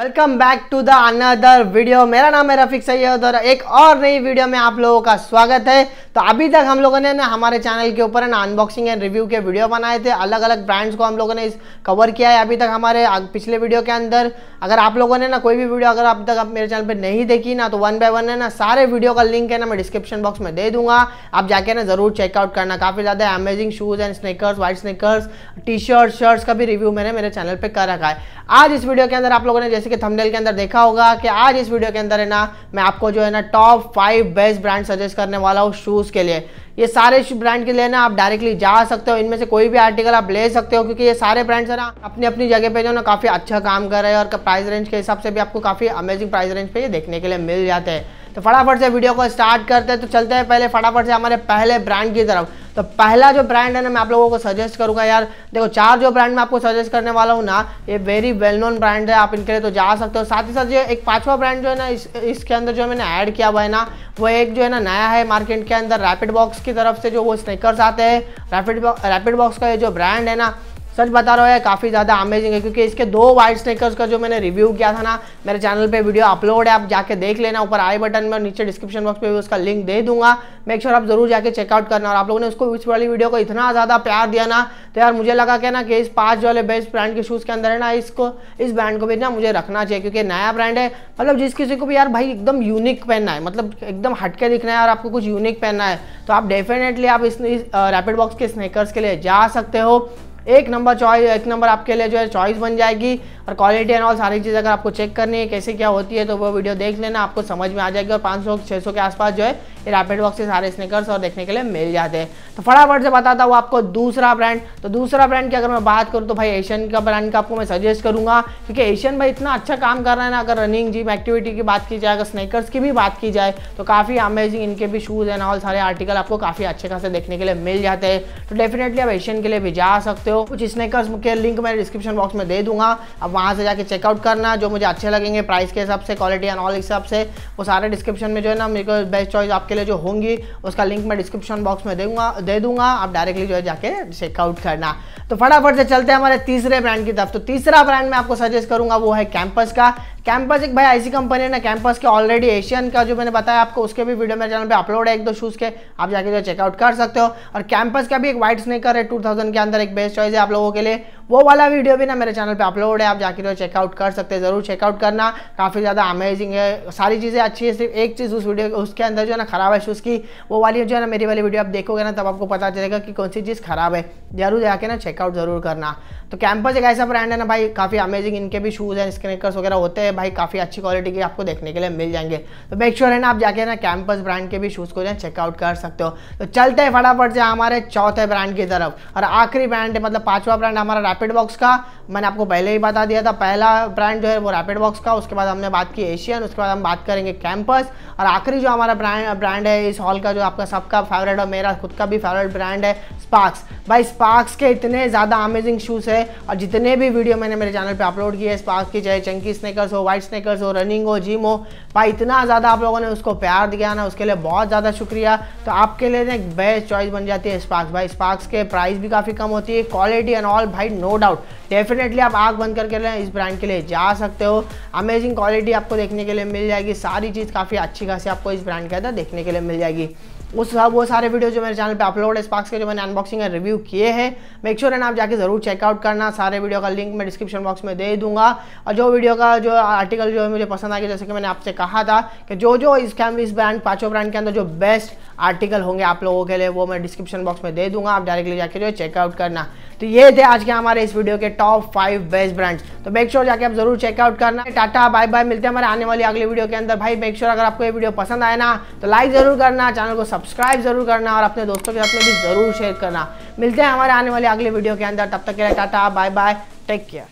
Welcome back to the another video मेरा नाम है रफीक सैयद और एक और नई वीडियो में आप लोगों का स्वागत है। तो अभी तक हम लोगों ने ना हमारे चैनल के ऊपर ना अनबॉक्सिंग एंड रिव्यू के वीडियो बनाए थे। अलग अलग ब्रांड्स को हम लोगों ने कवर किया है अभी तक हमारे पिछले वीडियो के अंदर। अगर आप लोगों ने ना कोई भी वीडियो अगर अभी तक आप मेरे चैनल पर नहीं देखी ना तो वन बाय वन है ना, सारे वीडियो का लिंक है ना मैं डिस्क्रिप्शन बॉक्स में दे दूँगा। आप जाके ना ज़रूर चेकआउट करना। काफ़ी ज़्यादा amazing shoes and sneakers white sneakers T shirt shirts का भी रिव्यू मैंने मेरे चैनल पर कर रखा है। आज इस वीडियो के अंदर आप लोगों ने जैसे कि थंबनेल के अंदर देखा होगा कि आज इस वीडियो के अंदर है ना, मैं आपको जो है ना top five best brand suggest करने वाला हूँ शूज़ के लिए। ये सारे ब्रांड के लिए ना आप डायरेक्टली जा सकते हो। इनमें से कोई भी आर्टिकल आप ले सकते हो, क्योंकि ये सारे ब्रांड्स ना, अपनी अपनी जगह पे जो ना काफ़ी अच्छा काम कर रहे हैं और प्राइस रेंज के हिसाब से भी आपको काफ़ी अमेजिंग प्राइस रेंज पे ये देखने के लिए मिल जाते हैं। तो फटाफट से वीडियो को स्टार्ट करते हैं। तो चलते हैं पहले फटाफट से हमारे पहले ब्रांड की तरफ़। तो पहला जो ब्रांड है ना, मैं आप लोगों को सजेस्ट करूँगा यार, देखो, चार जो ब्रांड मैं आपको सजेस्ट करने वाला हूँ ना, ये वेरी वेल नोन ब्रांड है, आप इनके लिए तो जा सकते हो। साथ ही साथ जो एक पांचवा ब्रांड जो है ना, इस, इसके अंदर जो मैंने ऐड किया हुआ है ना, वो एक जो है ना, नया है मार्केट के अंदर रैपिड बॉक्स की तरफ़ से जो वो स्नेकर्स आते हैं। रैपिड रैपिड बॉक्स का ये जो ब्रांड है ना सच बता रहा है काफ़ी ज़्यादा अमेजिंग है, क्योंकि इसके दो वाइट स्नेकर्स का जो मैंने रिव्यू किया था ना, मेरे चैनल पे वीडियो अपलोड है, आप जाके देख लेना, ऊपर आई बटन में और नीचे डिस्क्रिप्शन बॉक्स पे भी उसका लिंक दे दूँगा। मेक श्योर आप ज़रूर जाके चेकआउट करना, और आप लोगों ने उसको इस वाली वीडियो को इतना ज़्यादा प्यार दिया ना तो यार मुझे लगा क्या ना कि इस पाँच वाले बेस्ट ब्रांड के शूज़ के अंदर है ना, इसको, इस ब्रांड को भी ना मुझे रखना चाहिए, क्योंकि नया ब्रांड है। मतलब जिस किसी को भी यार भाई एकदम यूनिक पहनना है मतलब एकदम हटके दिखना है और आपको कुछ यूनिक पहनना है तो आप डेफिनेटली आप इस रैपिड बॉक्स के स्नेकर्स के लिए जा सकते हो। एक नंबर चॉइस एक नंबर आपके लिए जो है चॉइस बन जाएगी। और क्वालिटी एंड ऑल सारी चीज़ अगर आपको चेक करनी है, कैसे क्या होती है तो वो वीडियो देख लेना, आपको समझ में आ जाएगी। और 500 600 के आसपास जो है ये रैपिड बॉक्स से सारे स्निकर्स और देखने के लिए मिल जाते हैं। तो फटाफट से बताता हूँ आपको दूसरा ब्रांड तो दूसरा ब्रांड की अगर मैं बात करूँ तो भाई एशियन का ब्रांड का आपको मैं सजेस्ट करूँगा, क्योंकि एशियन भाई इतना अच्छा काम कर रहा है ना, अगर रनिंग जिम एक्टिविटी की बात की जाए, अगर स्नेकर्स की भी बात की जाए तो काफ़ी अमेजिंग इनके भी शूज़ एंड ऑल सारे आर्टिकल आपको काफ़ी अच्छे खासे देखने के लिए मिल जाते हैं। तो डेफिनेटली आप एशियन के लिए भी जा सकते हो। कुछ स्नेकर्स के लिंक मैं डिस्क्रिप्शन बॉक्स में दे दूँगा। अब वहाँ से जाके चेकआउट करना, जो मुझे अच्छे लगेंगे प्राइस के हिसाब से क्वालिटी एंड ऑल हिसाब से, वो सारे डिस्क्रिप्शन में जो है ना, मेरे को बेस्ट चॉइस आपके लिए जो होंगी, उसका लिंक मैं डिस्क्रिप्शन बॉक्स में दूँगा, दे दूँगा। आप डायरेक्टली जो है जाके चेकआउट करना। तो फटाफट से चलते हैं हमारे तीसरे ब्रांड की तरफ़। तो तीसरा ब्रांड मैं आपको सजेस्ट करूँगा, वो है कैंपस का। कैंपस एक भाई ऐसी कंपनी है ना कैंपस के ऑलरेडी एशियन का जो मैंने बताया आपको, उसके भी वीडियो मेरे चैनल पे अपलोड है एक दो शूज़ के। आप जाके जो चेकआउट कर सकते हो। और कैंपस का भी एक वाइट स्नेकर है 2000 के अंदर एक बेस्ट चॉइस है आप लोगों के लिए। वो वाला वीडियो भी ना मेरे चैनल पे अपलोड है, आप जाके जो चेकआउट कर सकते हैं, ज़रूर चेकआउट करना। काफ़ी ज़्यादा अमेजिंग है, सारी चीज़ें अच्छी है, सिर्फ़ एक चीज़ उस वीडियो उसके अंदर जो है ना खराब है शूज़ की वो वाली जो है ना मेरी वाली वीडियो आप देखोगे ना, तब आपको पता चलेगा कि कौन सी चीज़ खराब है। ज़रूर जाके ना चेकआउट ज़रूर करना। तो कैंपस एक ऐसा ब्रांड है ना भाई, काफ़ी अमेजिंग इनके भी शूज़ एंड स्क्रेकर्स वगैरह होते हैं, भाई काफ़ी अच्छी क्वालिटी के आपको देखने के लिए मिल जाएँगे। तो मेक श्योर है ना, आप जाके ना कैंपस ब्रांड के भी शूज़ को जो है चेकआउट कर सकते हो। तो चलते हैं फटाफट से हमारे चौथे ब्रांड की तरफ़। और आखिरी ब्रांड है मतलब पांचवा ब्रांड हमारा रैपिड बॉक्स का। मैंने आपको पहले ही बता दिया था, पहला ब्रांड जो है वो रैपिड बॉक्स का, उसके बाद हमने बात की एशियन उसके बाद हम बात करेंगे कैंपस और आखिरी जो हमारा ब्रांड ब्रांड है इस हॉल का, जो आपका सबका फेवरेट और मेरा खुद का भी फेवरेट ब्रांड है स्पार्क्स भाई स्पार्क्स के इतने ज़्यादा अमेजिंग शूज़ है और जितने भी वीडियो मैंने मेरे चैनल पे अपलोड किए स्पार्क्स की, चाहे चंकी स्नेकर्स हो वाइट स्नेकर्स हो रनिंग हो जिम हो, भाई, इतना ज़्यादा आप लोगों ने उसको प्यार दिया ना, उसके लिए बहुत ज़्यादा शुक्रिया। तो आपके लिए एक बेस्ट चॉइस बन जाती है स्पार्क्स भाई स्पार्क्स के प्राइस भी काफ़ी कम होती है क्वालिटी एंड ऑल भाई नो डाउट डेफिनेटली आप आग बंद करके इस ब्रांड के लिए जा सकते हो। अमेजिंग क्वालिटी आपको देखने के लिए मिल जाएगी। सारी चीज़ काफ़ी अच्छी खासी आपको इस ब्रांड के अंदर देखने के लिए मिल जाएगी। उस वो सारे वीडियो जो मेरे चैनल पे अपलोड है स्पार्क्स के जो मैंने अनबॉक्सिंग एंड रिव्यू किए हैं मेक श्योर है आप जाके ज़रूर चेकआउट करना। सारे वीडियो का लिंक मैं डिस्क्रिप्शन बॉक्स में दे दूँगा। और जो वीडियो का जो आर्टिकल जो है मुझे पसंद आ गया जैसे कि मैंने आपसे कहा था कि जो जो इस कैम इस ब्रांड पाँचों ब्रांड के अंदर जो बेस्ट आर्टिकल होंगे आप लोगों के लिए, वो मैं डिस्क्रिप्शन बॉक्स में दे दूँगा। आप डायरेक्टली जाके जो है चेकआउट करना। तो ये थे आज के हमारे इस वीडियो के टॉप फाइव बेस्ट ब्रांड्स तो मेक श्योर जाके आप ज़रूर चेकआउट करना। टाटा बाय बाय मिलते हैं हमारे आने वाली अगली वीडियो के अंदर। भाई मेक श्योर अगर आपको ये वीडियो पसंद आए ना तो लाइक ज़रूर करना चैनल को सब्सक्राइब ज़रूर करना और अपने दोस्तों के साथ में भी ज़रूर शेयर करना। मिलते हैं हमारे आने वाले अगले वीडियो के अंदर। तब तक के लिए tata bye bye take care